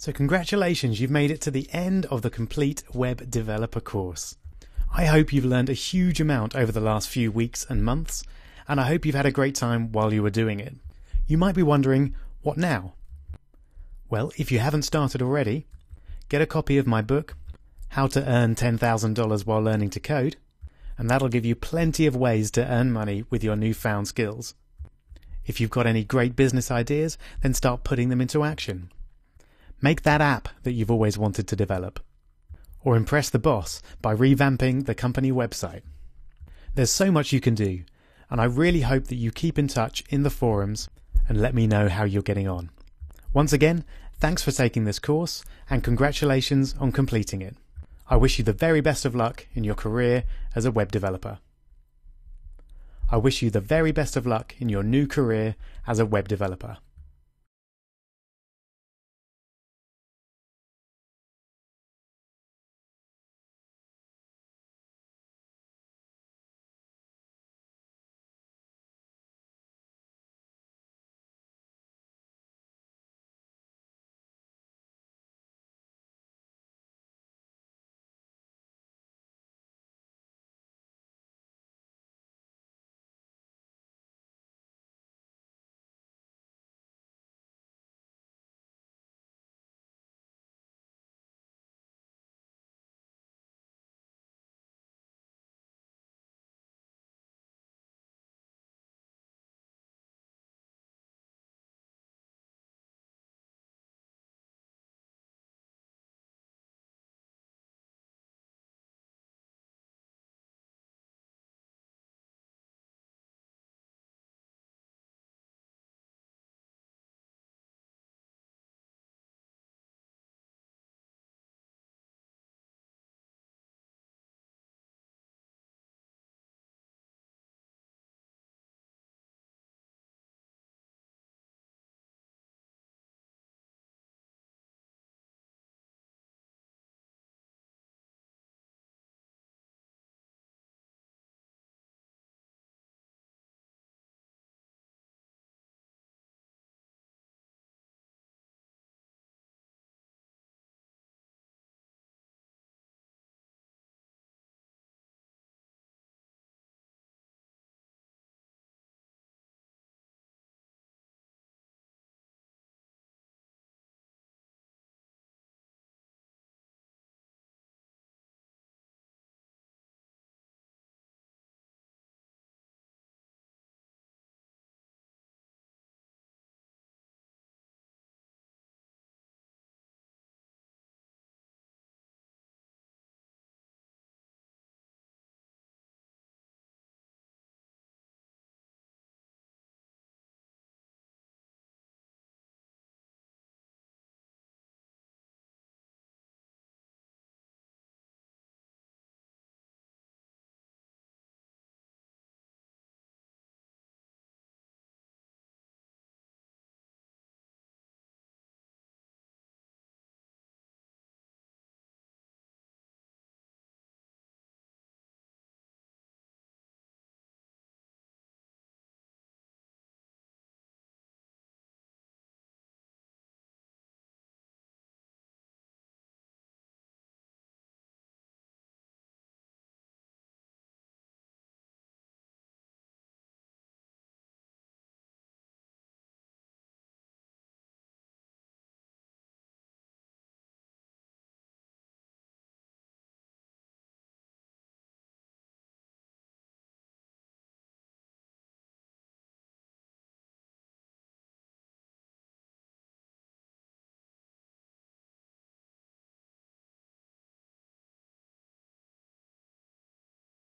So, congratulations, you've made it to the end of the complete web developer course. I hope you've learned a huge amount over the last few weeks and months, and I hope you've had a great time while you were doing it. You might be wondering, what now? Well, if you haven't started already, get a copy of my book, How to Earn $10,000 While Learning to Code, and that'll give you plenty of ways to earn money with your newfound skills. If you've got any great business ideas, then start putting them into action. Make that app that you've always wanted to develop. Or impress the boss by revamping the company website. There's so much you can do, and I really hope that you keep in touch in the forums and let me know how you're getting on. Once again, thanks for taking this course and congratulations on completing it. I wish you the very best of luck in your career as a web developer. I wish you the very best of luck in your new career as a web developer.